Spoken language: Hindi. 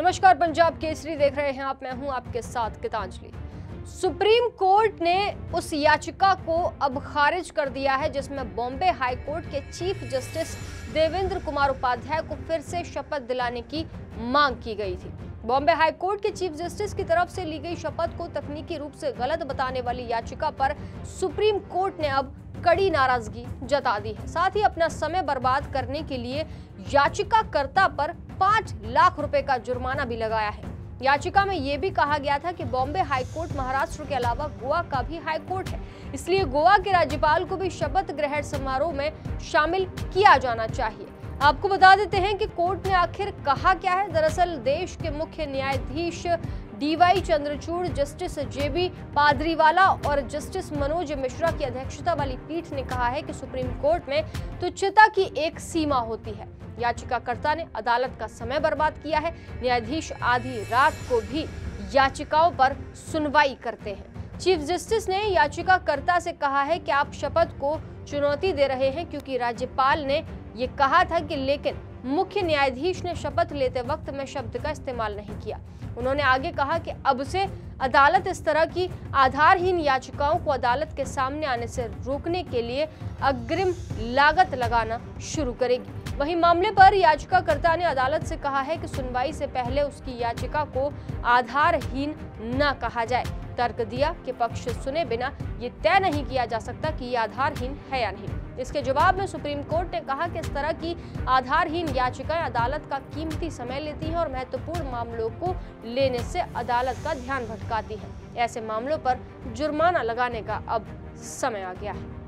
नमस्कार, पंजाब केसरी देख रहे हैं आप। मैं हूँ आपके साथ गीतांजलि। सुप्रीम कोर्ट ने उस याचिका को अब खारिज कर दिया है, जिसमें बॉम्बे हाई कोर्ट के चीफ जस्टिस देवेंद्र कुमार उपाध्याय को फिर से शपथ दिलाने की मांग की गई थी। बॉम्बे हाई कोर्ट के चीफ जस्टिस की तरफ़ से ली गई शपथ को तकनीकी रूप से गलत बताने वाली याचिका पर सुप्रीम कोर्ट ने अब कड़ी नाराज़गी जता दी है। साथ ही अपना समय बर्बाद करने के लिए याचिकाकर्ता पर पाँच लाख रुपए का जुर्माना भी लगाया है। याचिका में यह भी कहा गया था कि बॉम्बे हाईकोर्ट महाराष्ट्र के अलावा गोवा का भी हाईकोर्ट है। इसलिए गोवा के राज्यपाल को भी शपथ ग्रहण समारोह में शामिल किया जाना चाहिए। आपको बता देते हैं कि कोर्ट ने आखिर कहा क्या है? दरअसल देश के मुख्य न्यायाधीश DY Chandrachud, justice JB Pardiwala और जस्टिस मनोज मिश्रा की अध्यक्षता वाली पीठ ने कहा है कि सुप्रीम कोर्ट में तुच्छता की एक सीमा होती है। याचिकाकर्ता ने अदालत का समय बर्बाद किया है। न्यायाधीश आधी रात को भी याचिकाओं पर सुनवाई करते हैं। चीफ जस्टिस ने याचिकाकर्ता से कहा है कि आप शपथ को चुनौती दे रहे हैं क्योंकि राज्यपाल ने ये कहा था कि लेकिन मुख्य न्यायाधीश ने शपथ लेते वक्त में शब्द का इस्तेमाल नहीं किया। उन्होंने आगे कहा कि अब से अदालत इस तरह की आधारहीन याचिकाओं को अदालत के सामने आने से रोकने के लिए अग्रिम लागत लगाना शुरू करेगी। वहीं मामले पर याचिकाकर्ता ने अदालत से कहा है कि सुनवाई से पहले उसकी याचिका को आधारहीन न कहा जाए। तर्क दिया कि पक्ष सुने बिना ये तय नहीं किया जा सकता कि ये आधारहीन है या नहीं। इसके जवाब में सुप्रीम कोर्ट ने कहा कि इस तरह की आधारहीन याचिकाएँ अदालत का कीमती समय लेती हैं और महत्वपूर्ण मामलों को लेने से अदालत का ध्यान भटकाती है। ऐसे मामलों पर जुर्माना लगाने का अब समय आ गया है।